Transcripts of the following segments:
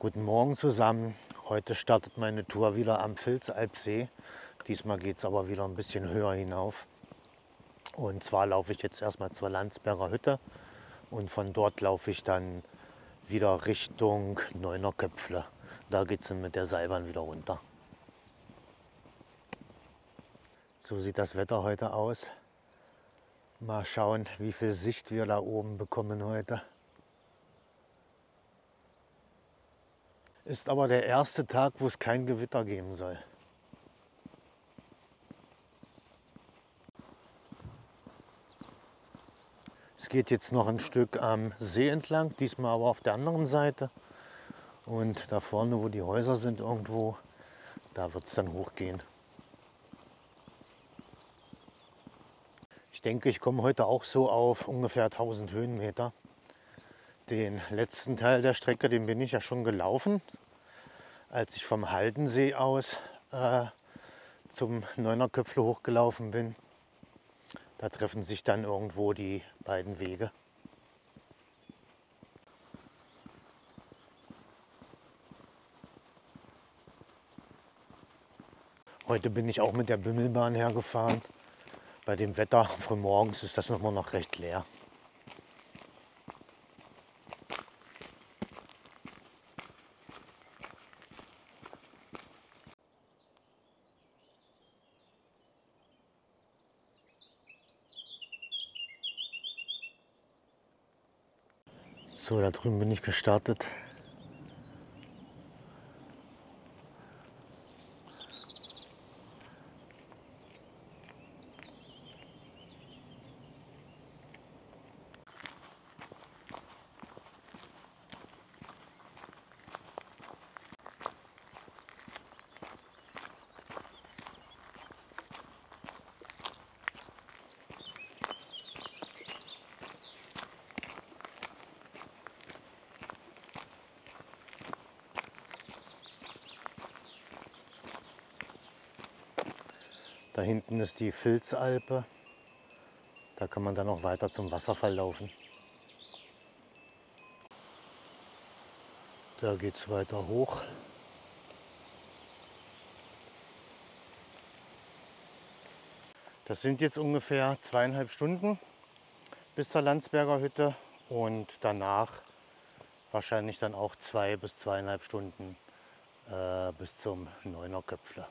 Guten Morgen zusammen. Heute startet meine Tour wieder am Vilzalpsee. Diesmal geht es aber wieder ein bisschen höher hinauf. Und zwar laufe ich jetzt erstmal zur Landsberger Hütte und von dort laufe ich dann wieder Richtung Neunerköpfle. Da geht es dann mit der Seilbahn wieder runter. So sieht das Wetter heute aus. Mal schauen, wie viel Sicht wir da oben bekommen heute. Ist aber der erste Tag, wo es kein Gewitter geben soll. Es geht jetzt noch ein Stück am See entlang, diesmal aber auf der anderen Seite. Und da vorne, wo die Häuser sind irgendwo, da wird es dann hochgehen. Ich denke, ich komme heute auch so auf ungefähr 1000 Höhenmeter. Den letzten Teil der Strecke, den bin ich ja schon gelaufen, als ich vom Haldensee aus äh, zum Neunerköpfle hochgelaufen bin. Da treffen sich dann irgendwo die beiden Wege. Heute bin ich auch mit der Bimmelbahn hergefahren. Bei dem Wetter von morgens ist das immer noch recht leer. So, da drüben bin ich gestartet. Da hinten ist die Filzalpe. Da kann man dann noch weiter zum Wasserfall laufen. Da geht es weiter hoch. Das sind jetzt ungefähr zweieinhalb Stunden bis zur Landsberger Hütte und danach wahrscheinlich dann auch zwei bis zweieinhalb Stunden äh, bis zum Neunerköpfle.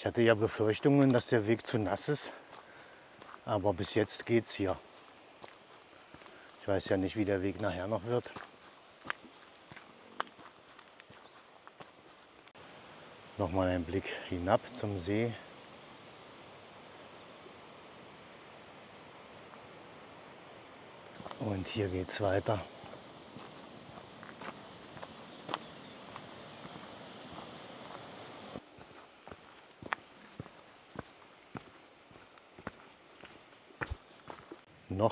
Ich hatte ja Befürchtungen, dass der Weg zu nass ist, aber bis jetzt geht's hier. Ich weiß ja nicht, wie der Weg nachher noch wird. Nochmal ein Blick hinab zum See. Und hier geht's weiter.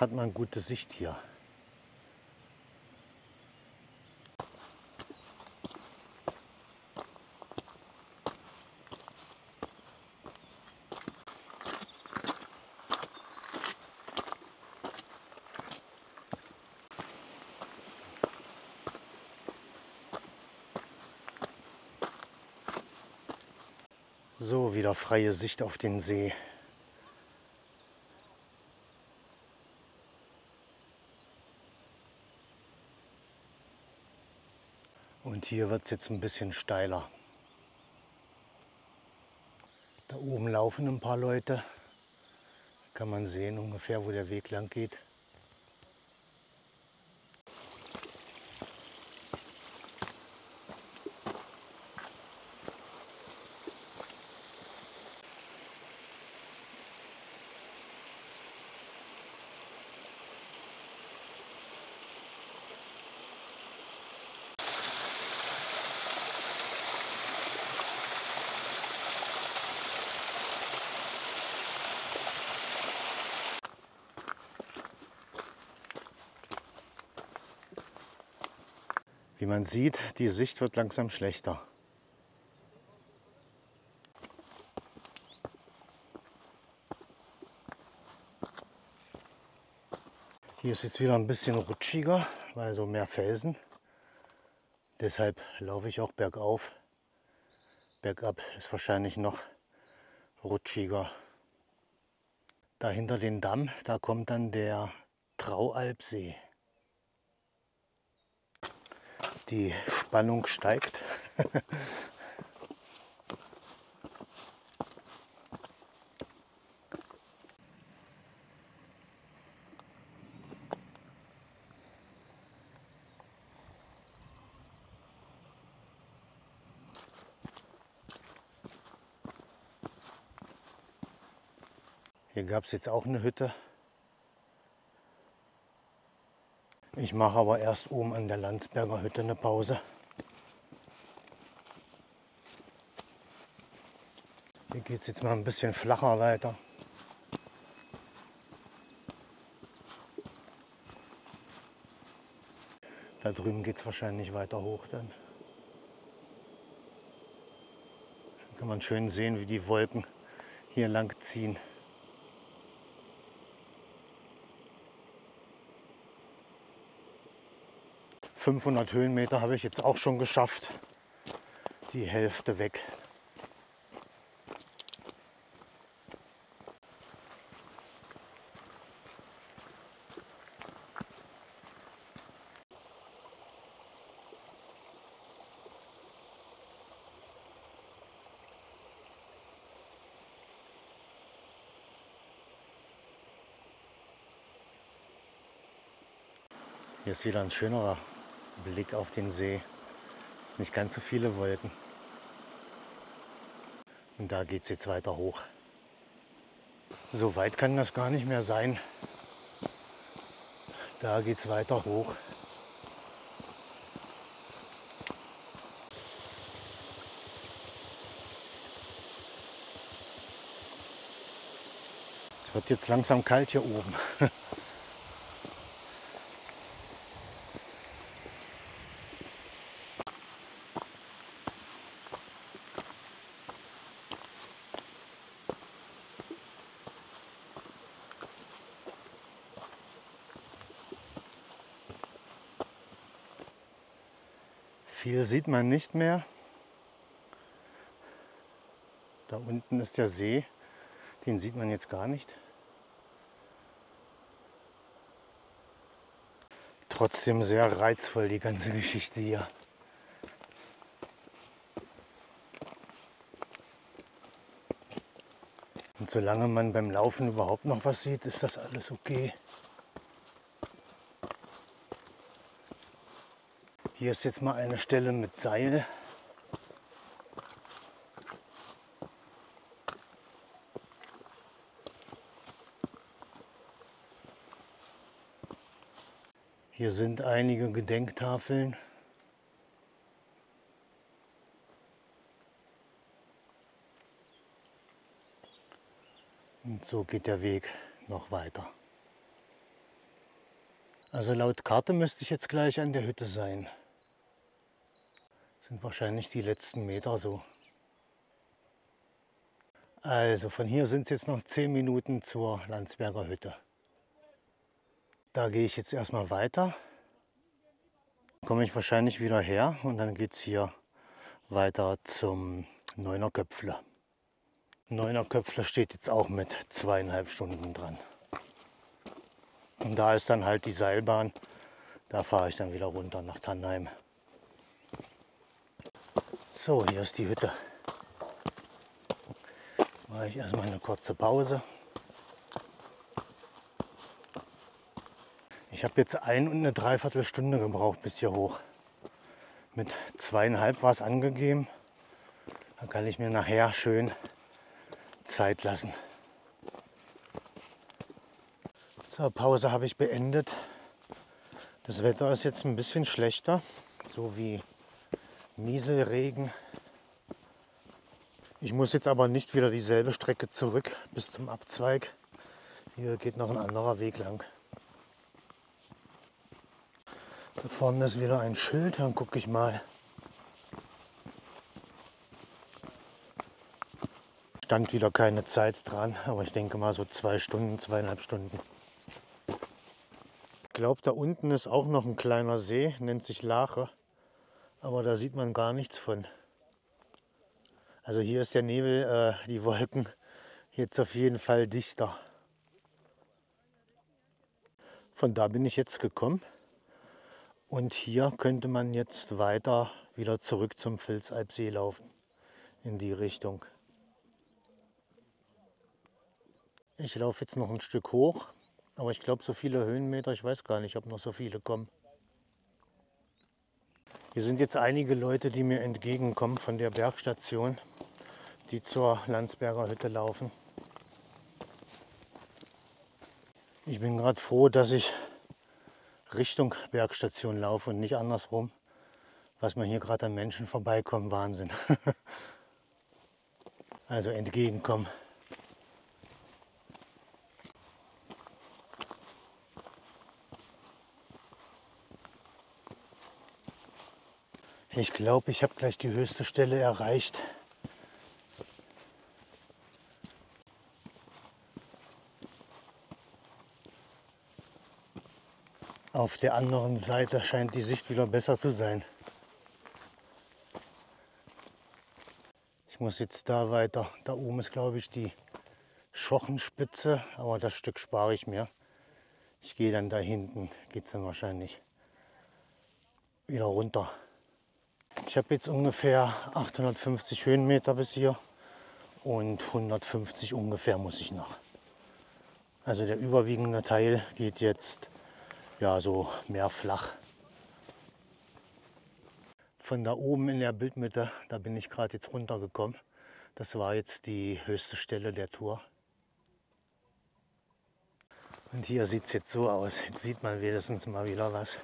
Hat man gute Sicht hier. So, wieder freie Sicht auf den See. Hier wird es jetzt ein bisschen steiler. Da oben laufen ein paar Leute. Kann man sehen ungefähr, wo der Weg lang geht. Wie man sieht, die Sicht wird langsam schlechter. Hier ist es wieder ein bisschen rutschiger, weil so mehr Felsen. Deshalb laufe ich auch bergauf. Bergab ist wahrscheinlich noch rutschiger. Dahinter den Damm, da kommt dann der Traualpsee. Die Spannung steigt. Hier gab es jetzt auch eine Hütte. Ich mache aber erst oben an der Landsberger Hütte eine Pause. Hier geht es jetzt mal ein bisschen flacher weiter. Da drüben geht es wahrscheinlich weiter hoch dann. Dann kann man schön sehen, wie die Wolken hier lang ziehen. 500 Höhenmeter habe ich jetzt auch schon geschafft. Die Hälfte weg. Hier ist wieder ein schönerer Blick auf den See. Es sind nicht ganz so viele Wolken. Und da geht es jetzt weiter hoch. So weit kann das gar nicht mehr sein. Da geht es weiter hoch. Es wird jetzt langsam kalt hier oben. Viel sieht man nicht mehr. Da unten ist der See, den sieht man jetzt gar nicht. Trotzdem sehr reizvoll die ganze Geschichte hier. Und solange man beim Laufen überhaupt noch was sieht, ist das alles okay. Hier ist jetzt mal eine Stelle mit Seil. Hier sind einige Gedenktafeln. Und so geht der Weg noch weiter. Also laut Karte müsste ich jetzt gleich an der Hütte sein sind wahrscheinlich die letzten Meter so. Also von hier sind es jetzt noch 10 Minuten zur Landsberger Hütte. Da gehe ich jetzt erstmal weiter. Komme ich wahrscheinlich wieder her und dann geht es hier weiter zum Neuner Köpfle. Neuner Köpfle steht jetzt auch mit zweieinhalb Stunden dran. Und da ist dann halt die Seilbahn. Da fahre ich dann wieder runter nach Tannheim. So, hier ist die Hütte. Jetzt mache ich erstmal eine kurze Pause. Ich habe jetzt ein und eine Dreiviertelstunde gebraucht bis hier hoch. Mit zweieinhalb war es angegeben. Da kann ich mir nachher schön Zeit lassen. So, Pause habe ich beendet. Das Wetter ist jetzt ein bisschen schlechter, so wie Nieselregen. Ich muss jetzt aber nicht wieder dieselbe Strecke zurück bis zum Abzweig. Hier geht noch ein anderer Weg lang. Da vorne ist wieder ein Schild, dann gucke ich mal. Stand wieder keine Zeit dran, aber ich denke mal so zwei Stunden, zweieinhalb Stunden. glaube, da unten ist auch noch ein kleiner See, nennt sich Lache. Aber da sieht man gar nichts von. Also hier ist der Nebel, äh, die Wolken jetzt auf jeden Fall dichter. Von da bin ich jetzt gekommen. Und hier könnte man jetzt weiter wieder zurück zum Vilsalpsee laufen. In die Richtung. Ich laufe jetzt noch ein Stück hoch. Aber ich glaube, so viele Höhenmeter, ich weiß gar nicht, ob noch so viele kommen. Hier sind jetzt einige Leute, die mir entgegenkommen von der Bergstation, die zur Landsberger Hütte laufen. Ich bin gerade froh, dass ich Richtung Bergstation laufe und nicht andersrum. Was man hier gerade an Menschen vorbeikommen, Wahnsinn. also entgegenkommen. Ich glaube, ich habe gleich die höchste Stelle erreicht. Auf der anderen Seite scheint die Sicht wieder besser zu sein. Ich muss jetzt da weiter. Da oben ist, glaube ich, die Schochenspitze, aber das Stück spare ich mir. Ich gehe dann da hinten, geht es dann wahrscheinlich wieder runter. Ich habe jetzt ungefähr 850 Höhenmeter bis hier und 150 ungefähr muss ich noch. Also der überwiegende Teil geht jetzt ja so mehr flach. Von da oben in der Bildmitte, da bin ich gerade jetzt runtergekommen. Das war jetzt die höchste Stelle der Tour. Und hier sieht es jetzt so aus. Jetzt sieht man wenigstens mal wieder was.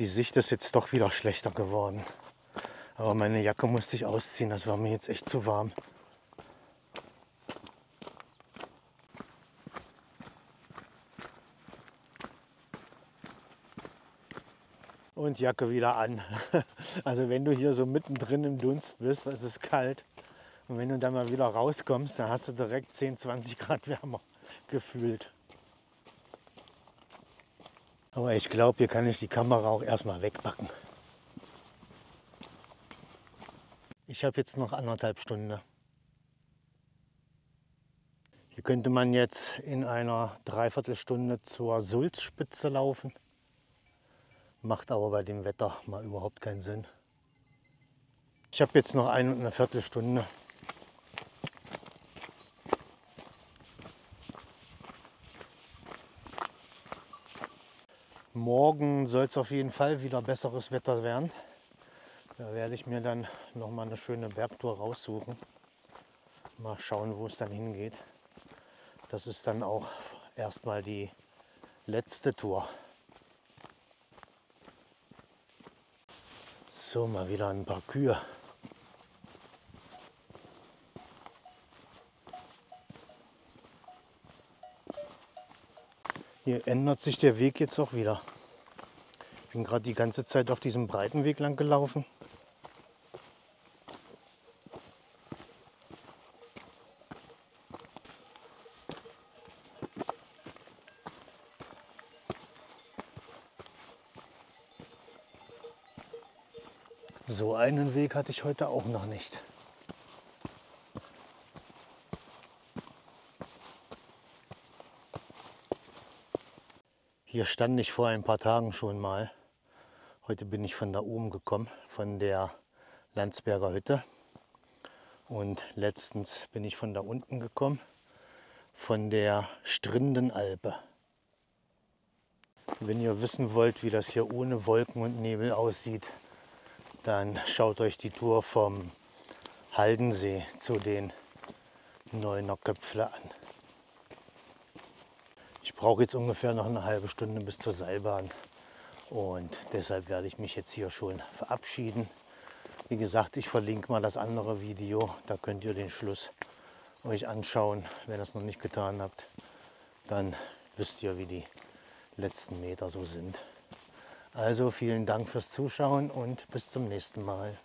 Die Sicht ist jetzt doch wieder schlechter geworden. Aber meine Jacke musste ich ausziehen, das war mir jetzt echt zu warm. Und Jacke wieder an. Also wenn du hier so mittendrin im Dunst bist, es ist kalt. Und wenn du dann mal wieder rauskommst, dann hast du direkt 10, 20 Grad wärmer gefühlt. Aber ich glaube, hier kann ich die Kamera auch erstmal wegbacken. Ich habe jetzt noch anderthalb Stunden. Hier könnte man jetzt in einer Dreiviertelstunde zur Sulzspitze laufen. Macht aber bei dem Wetter mal überhaupt keinen Sinn. Ich habe jetzt noch eine Viertelstunde. Morgen soll es auf jeden Fall wieder besseres Wetter werden. Da werde ich mir dann noch mal eine schöne Bergtour raussuchen. Mal schauen, wo es dann hingeht. Das ist dann auch erstmal die letzte Tour. So, mal wieder ein paar Kühe. Hier ändert sich der Weg jetzt auch wieder. Ich bin gerade die ganze Zeit auf diesem breiten Weg lang gelaufen. So einen Weg hatte ich heute auch noch nicht. Hier stand ich vor ein paar Tagen schon mal. Heute bin ich von da oben gekommen, von der Landsberger Hütte. Und letztens bin ich von da unten gekommen, von der Strindenalpe. Wenn ihr wissen wollt, wie das hier ohne Wolken und Nebel aussieht, dann schaut euch die Tour vom Haldensee zu den Neuner Köpfle an. Ich brauche jetzt ungefähr noch eine halbe Stunde bis zur Seilbahn und deshalb werde ich mich jetzt hier schon verabschieden. Wie gesagt, ich verlinke mal das andere Video, da könnt ihr den Schluss euch anschauen, wenn ihr es noch nicht getan habt. Dann wisst ihr, wie die letzten Meter so sind. Also vielen Dank fürs Zuschauen und bis zum nächsten Mal.